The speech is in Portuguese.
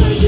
Hoje